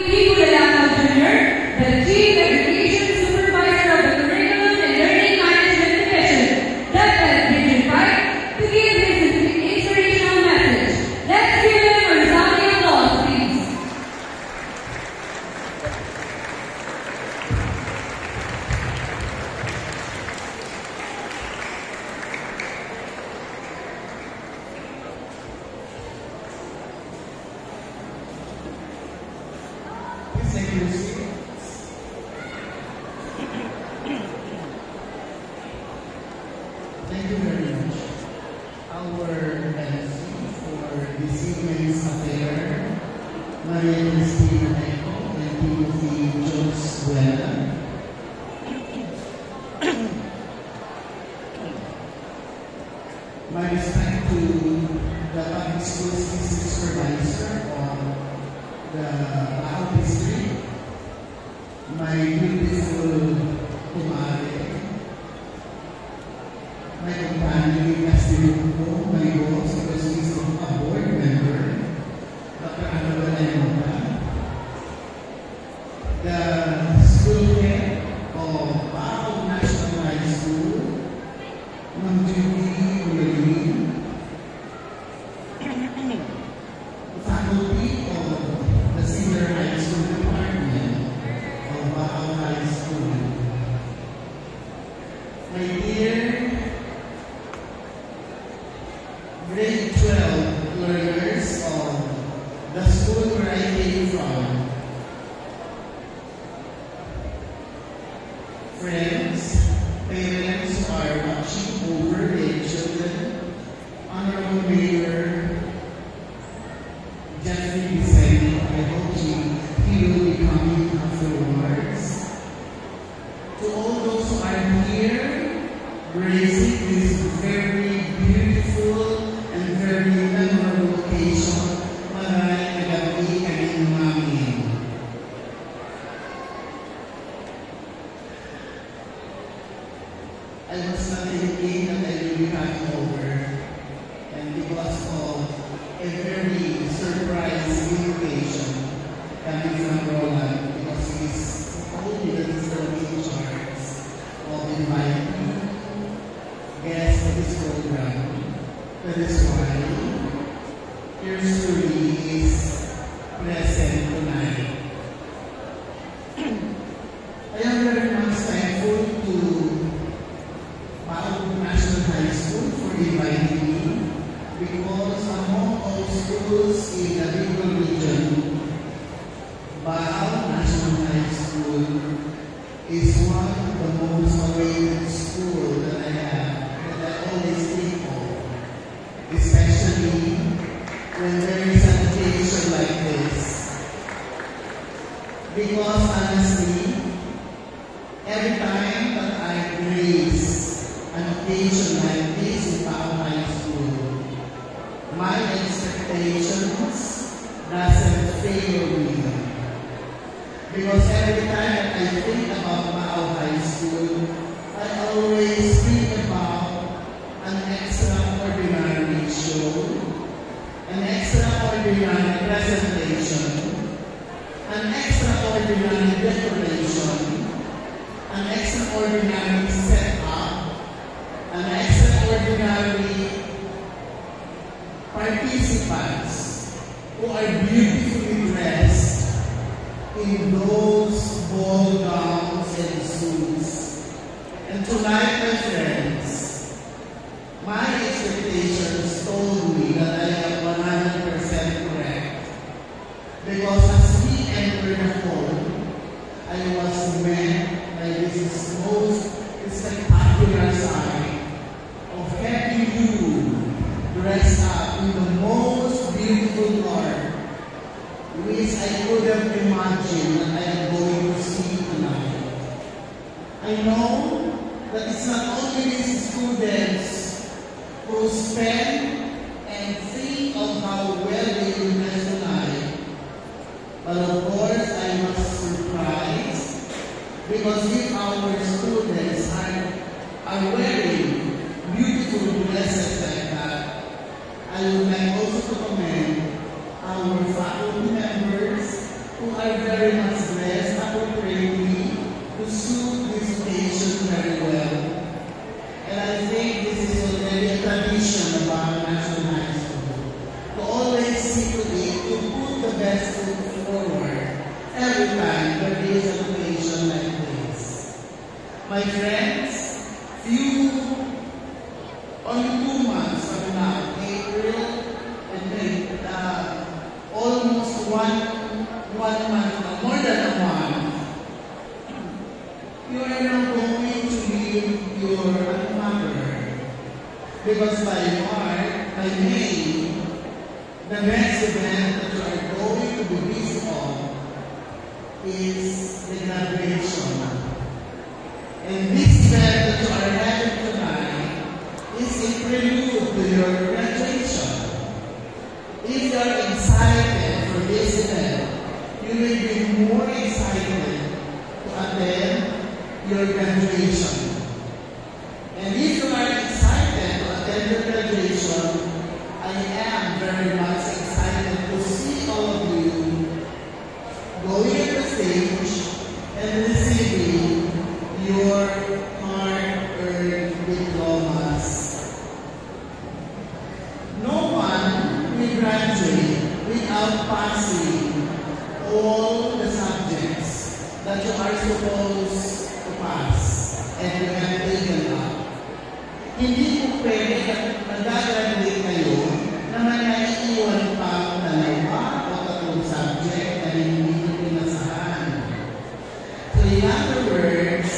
Hindi ko na lang mag-dinner. The system supervisor of the Baao district, my beautiful kumare, my companion Castillo, my was not thinking that I be coming over. And because of a very surprise invitation coming from Roland because he's to be in charge of inviting guests to this program. That is why yours truly is present Because honestly, every time that I grace an occasion like this in Baao High School, my expectations doesn't fail me. Because every time that I think about Baao High School, I always think about an extraordinary show, an extraordinary presentation, an extraordinary decoration, an extraordinary setup, an extraordinary participants who are beautifully dressed in those ball gowns and suits. And tonight, my friends, my expectations told me that I am 100% correct. Because as we entered the hall, I was met by this most spectacular sight of having you dressed up in the most beautiful garb, which I could have imagined that I am going to see tonight. I know that it's not only these students who spend and think of how well they will dress tonight, but of course I was surprised because if our students are, are wearing beautiful dresses like that, I would like also to commend our faculty members who are very much blessed appropriately to suit this occasion very well. And I think this is already a tradition of our national see to put the best foot forward every time there is an occasion like this. My friends, few, only two months from now, April and May, uh, almost one, one month, more than a month, you are now going to leave your mother. Because by March, by May, the next event that you are going to be busy on is the graduation. And this event that you are having tonight is a prelude to your graduation. If you are excited for this event, you will be more excited to attend your graduation. And if you are excited to attend your graduation, I am very much excited to see all of you going at the stage and receiving your hard-earned diplomas. No one will graduate without passing all the subjects that you are supposed to pass and you have taken up. Hindi po pwede na nag-graduate kayo na may naiiwan pa dalawa o tatlong subject na hindi nyo pinasahan. So in other words,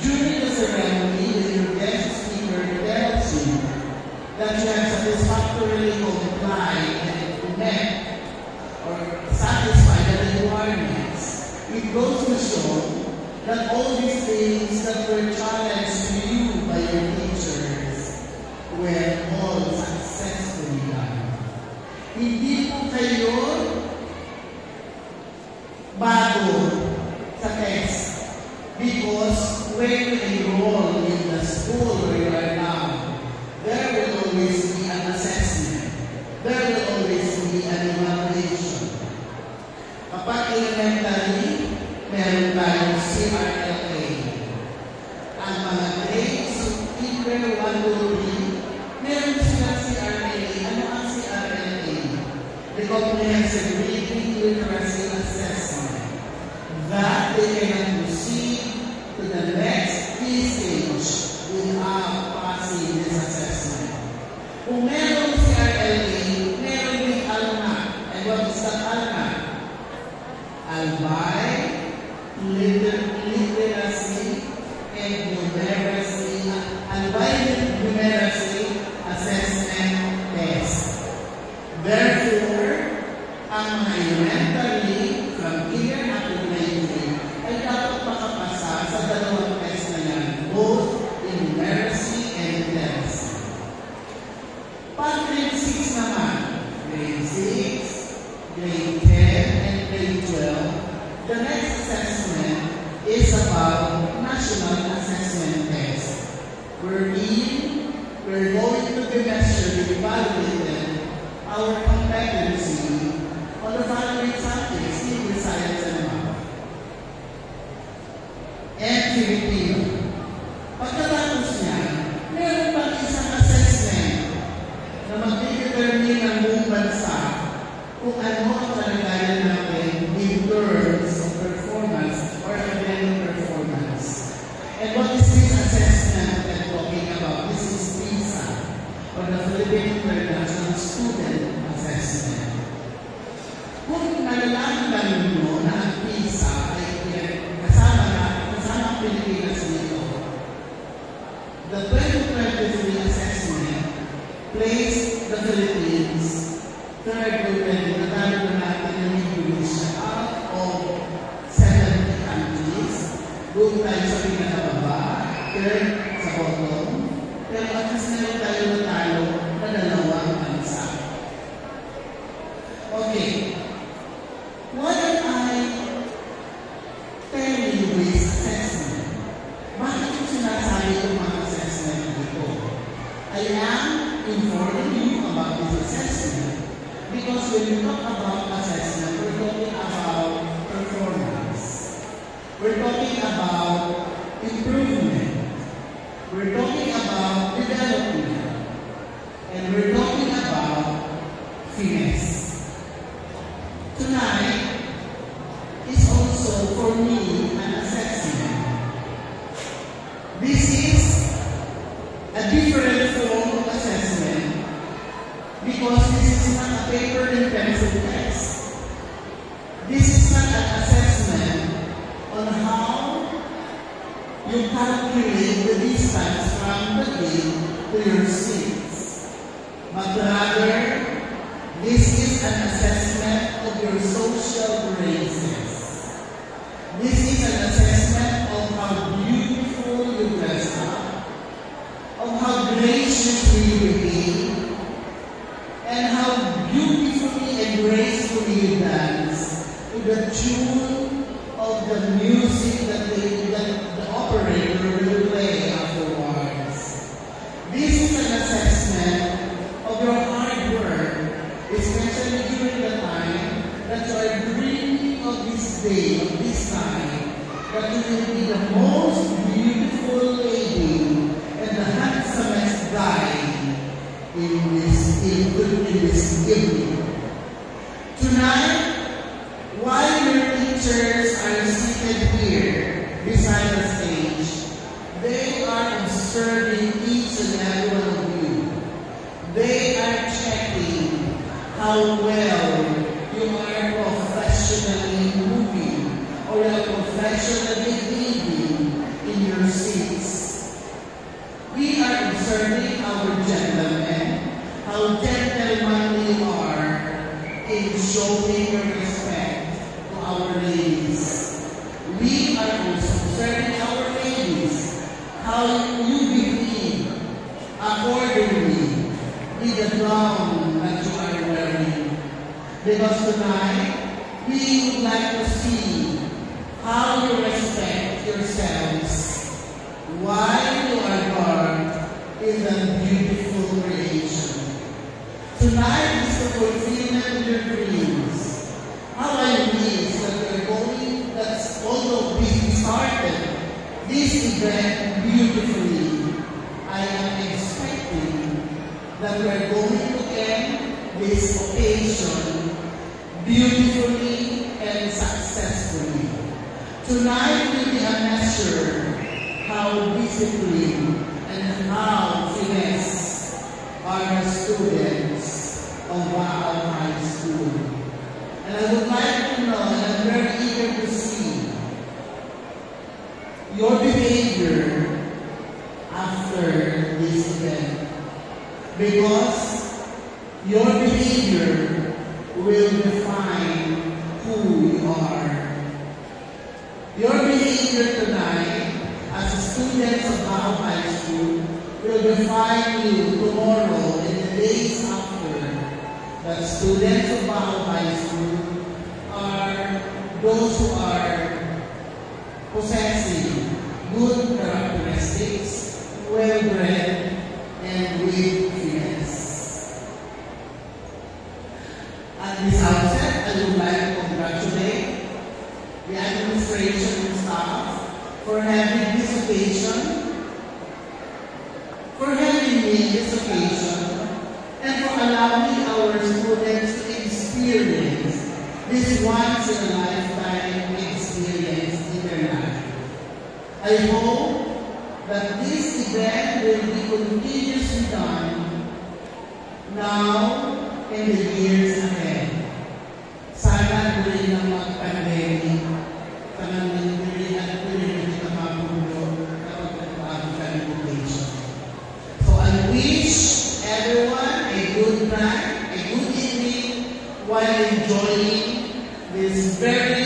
during the ceremony, your guest speaker tells you that you have satisfactorily complied and met or satisfied the requirements. It goes to show that all these things that were challenged to you by your teachers were all successfully done. Hindi po kayo bago sa test because when you enroll in the school where you are now, there will always be an assessment. There will always be an evaluation. Kapag elementary, meron tayong CRLA. Ang mga grades, either 1 to 3, meron sila CRLA. Ano ang CRLA? The Comprehensive Reading Literacy Assessment. That they can the next assessment is about national assessment test. Wherein we're going to be measured, evaluated our Pilipinas dito, the 2023 assessment placed the Philippines third already. Natalo na natin ng Indonesia out of 70 countries. Doon tayo sa pinakababa, third sa bottom. I am informing you about this assessment Because when we talk about assessment, we're talking about performance. We're talking about improvement. We're talking about development. And we're talking about finesse. Tonight is also for me an assessment. This is a different of assessment because this is not a paper and pencil test. This is not an assessment on how you calculate the distance from the gate to your seats. But rather, this is an assessment of your social graces. How graciously you and how beautifully and gracefully you dance to the tune of the music that, they, that the operator will play afterwards. This is an assessment of your hard work, especially during the time that you are dreaming of this day, of this time, that you will be the most beautiful lady in this, in, in this evening. Tonight, while your teachers are seated here beside the stage, they are observing each and every one of you. They are checking how well you are professionally moving or you are professionally living in your seats. We are observing our gentlemen, how gentlemanly you are in showing your respect to our ladies. We are also observing our ladies, how you behave accordingly with the gown that you are wearing. Because tonight, we would like to see how you respect yourselves while you are garbed in the beautiful creation. Tonight is the fulfillment of your dreams. How I that we're going, that's although this started, this event beautifully. I am expecting that we're going to end this occasion beautifully and successfully. Tonight will be a measure how disciplined and how finesse are the students of Baao High School. And I would like to know, and I'm very eager to see your behavior after this. Because your behavior will define who you are. Your behavior tonight as a student of Baao High School will define you tomorrow and the days after. That students of Baao High School are those who are possessing good characteristics, well-bred, and with finesse. At this outset, I would like to congratulate the administration staff for having this occasion, for having me this occasion, and for allowing our students to experience this once in a lifetime experience in their life. I hope that this event will be continuously done now and the years ahead. Sana tuloy ng mag-pandemic, tanang tuloy at tuloy na kita mapulo kapag nagbago ka ng. So I wish everyone a good night, a good evening while enjoying this very